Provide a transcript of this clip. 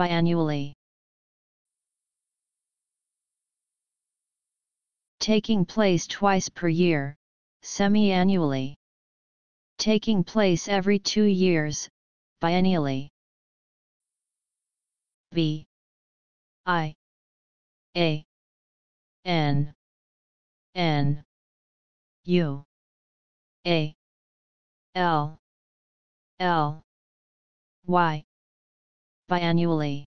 biannually. Taking place twice per year, semi-annually. Taking place every two years, biennially. B I. A. N. N. U. A. L. L. Y biannually